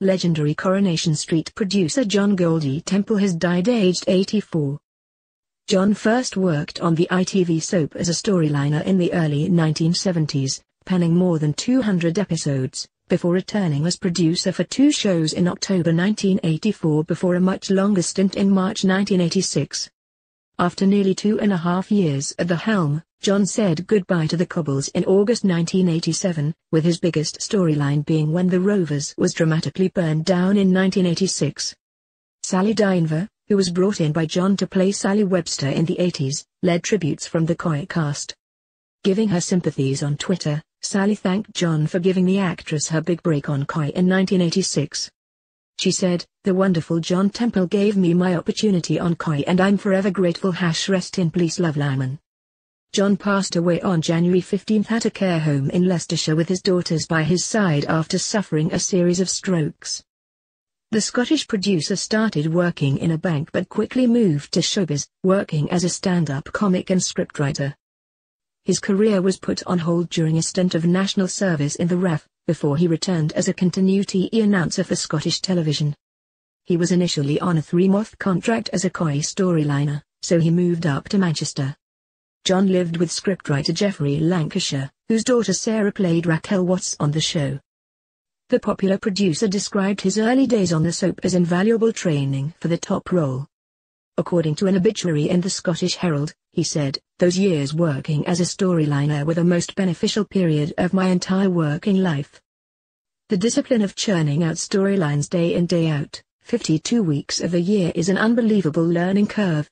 legendary Coronation Street producer John Goldie Temple has died aged 84. John first worked on the ITV soap as a storyliner in the early 1970s, penning more than 200 episodes, before returning as producer for two shows in October 1984 before a much longer stint in March 1986. After nearly two and a half years at the helm, John said goodbye to the Cobbles in August 1987, with his biggest storyline being when the Rovers was dramatically burned down in 1986. Sally Dynevor, who was brought in by John to play Sally Webster in the 80s, led tributes from the Corrie cast. Giving her sympathies on Twitter, Sally thanked John for giving the actress her big break on Corrie in 1986. She said, The wonderful John Temple gave me my opportunity on Corrie and I'm forever grateful hash rest in peace love Lyman. John passed away on January 15 at a care home in Leicestershire with his daughters by his side after suffering a series of strokes. The Scottish producer started working in a bank but quickly moved to showbiz, working as a stand-up comic and scriptwriter. His career was put on hold during a stint of national service in the RAF, before he returned as a continuity announcer for Scottish television. He was initially on a three-month contract as a Corrie storyliner, so he moved up to Manchester. John lived with scriptwriter Geoffrey Lancashire, whose daughter Sarah played Raquel Watts on the show. The popular producer described his early days on the soap as invaluable training for the top role. According to an obituary in the Scottish Herald, he said, Those years working as a storyliner were the most beneficial period of my entire working life. The discipline of churning out storylines day in day out, 52 weeks of the year is an unbelievable learning curve,